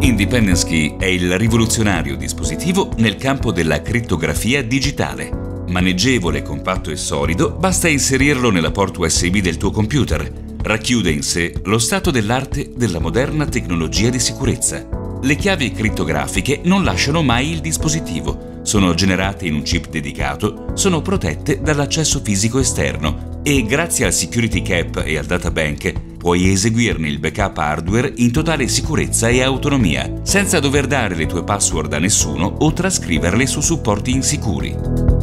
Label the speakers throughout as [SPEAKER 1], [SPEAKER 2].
[SPEAKER 1] Independence Key è il rivoluzionario dispositivo nel campo della crittografia digitale. Maneggevole, compatto e solido, basta inserirlo nella porta USB del tuo computer. Racchiude in sé lo stato dell'arte della moderna tecnologia di sicurezza. Le chiavi crittografiche non lasciano mai il dispositivo, sono generate in un chip dedicato, sono protette dall'accesso fisico esterno e grazie al security cap e al data bank puoi eseguirne il backup hardware in totale sicurezza e autonomia, senza dover dare le tue password a nessuno o trascriverle su supporti insicuri.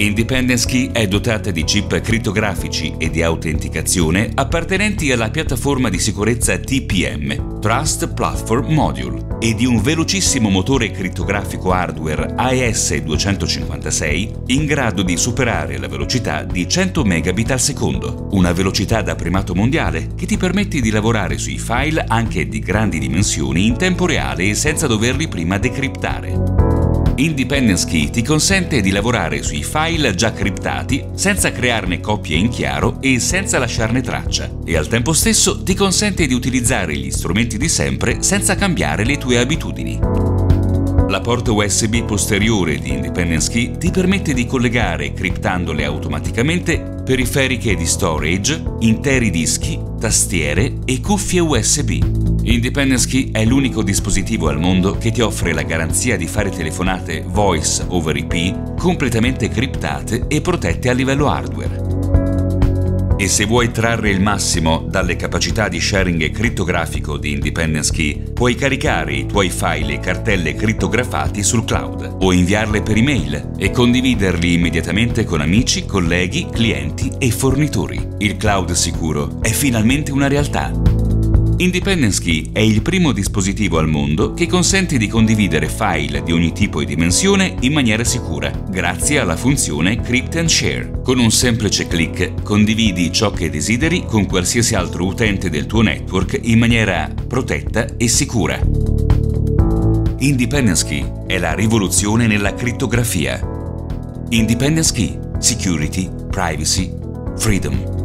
[SPEAKER 1] Independence Key è dotata di chip crittografici e di autenticazione appartenenti alla piattaforma di sicurezza TPM, Trust Platform Module, e di un velocissimo motore crittografico hardware AES256 in grado di superare la velocità di 100 megabit al secondo, una velocità da primato mondiale che ti permette di lavorare sui file anche di grandi dimensioni in tempo reale e senza doverli prima decriptare. Independence Key ti consente di lavorare sui file già criptati senza crearne copie in chiaro e senza lasciarne traccia e al tempo stesso ti consente di utilizzare gli strumenti di sempre senza cambiare le tue abitudini. La porta USB posteriore di Independence Key ti permette di collegare, criptandole automaticamente, periferiche di storage, interi dischi, tastiere e cuffie USB. Independence Key è l'unico dispositivo al mondo che ti offre la garanzia di fare telefonate voice over IP completamente criptate e protette a livello hardware. E se vuoi trarre il massimo dalle capacità di sharing crittografico di Independence Key, puoi caricare i tuoi file e cartelle crittografati sul cloud o inviarle per email e condividerli immediatamente con amici, colleghi, clienti e fornitori. Il cloud sicuro è finalmente una realtà. Independence Key è il primo dispositivo al mondo che consente di condividere file di ogni tipo e dimensione in maniera sicura, grazie alla funzione Crypt and Share. Con un semplice clic condividi ciò che desideri con qualsiasi altro utente del tuo network in maniera protetta e sicura. Independence Key è la rivoluzione nella crittografia. Independence Key, Security, Privacy, Freedom.